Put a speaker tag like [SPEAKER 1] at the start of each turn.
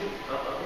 [SPEAKER 1] Uh-oh.